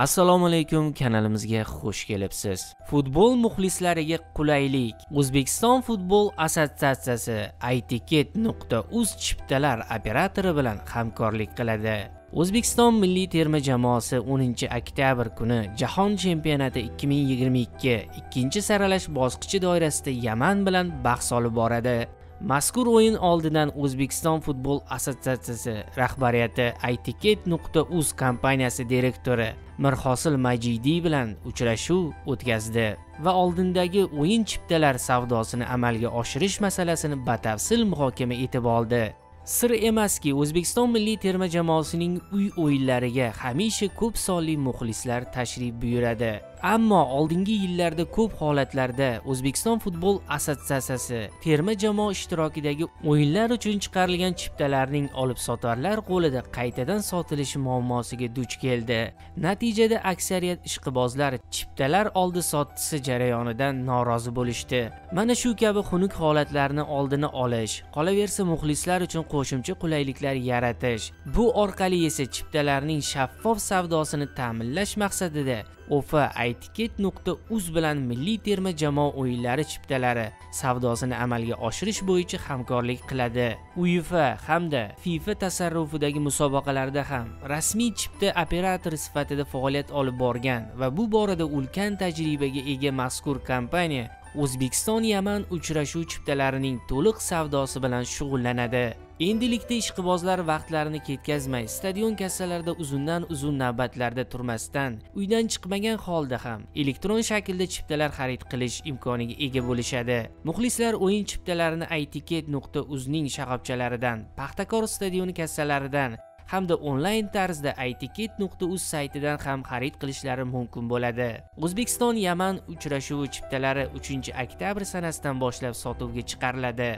assalomu alaykum kanalimizga xush kelibsiz. Futbol muxlislariga qulaylik. O'zbekiston futbol assotsiatsiyasi itket.uz chiptalar operatori bilan hamkorlik qiladi. O'zbekiston milliy terma jamoasi 10 oktyabr kuni jahon chempionati 2022 ikkinchi saralash bosqichi doirasida yaman bilan bahs olib boradi. Mazkur o'yin oldidan o'zbekiston futbol assotsiatsiyasi rahbariyati itket.uz kompaniyasi direktori mirhosil majidiy bilan uchrashuv o'tkazdi va oldindagi o'yin chiptalar savdosini amalga oshirish masalasini batafsil muhokama etib oldi. Sir emaski o'zbekiston milliy terma jamoasining uy o'yinlariga hamisha ko'p sonli muxlislar tashrif buyuradi. Ammo oldingi yillarda ko'p holatlarda o'zbekiston futbol assotsiatsiyasi terma jamoa ishtirokidagi o'yinlar uchun chiqarilgan chiptalarning olib sotarlar qo'lida qaytadan sotilishi muammosiga duch keldi. Natijada aksariyat ishqibozlar chiptalar oldi sotdisi jarayonidan norozi bo'lishdi. Mana shu kabi xunuk holatlarni oldini olish qolaversa muxlislar uchun qo'shimcha qulayliklar yaratish bu orqali esa chiptalarning shaffof savdosini ta'minlash maqsadida ofa etiket.uz bilan milliy terma jamoa o'yinlari chiptalari savdosini amalga oshirish bo'yicha hamkorlik qiladi. Uefa hamda fifa tasarrufidagi musobaqalarda ham rasmiy chipta operatori sifatida faoliyat olib borgan va bu borada ulkan tajribaga ega mazkur kompaniya o'zbekiston yaman uchrashuv chiptalarining to'liq savdosi bilan shug'ullanadi. Endilikda ishqibozlar vaqtlarini ketkazmay stadion kassalarida uzundan uzun navbatlarda turmasdan uydan chiqmagan holda ham elektron shaklda chiptalar xarid qilish imkoniga ega bo'lishadi. Muxlislar o'yin chiptalarini itket.uzning shoxobchalaridan paxtakor stadioni kassalaridan hamda onlayn tarzda itket.uz saytidan ham xarid qilishlari mumkin bo'ladi. O'zbekiston yaman uchrashuvi chiptalari 3 oktyabr sanasidan boshlab sotuvga chiqariladi.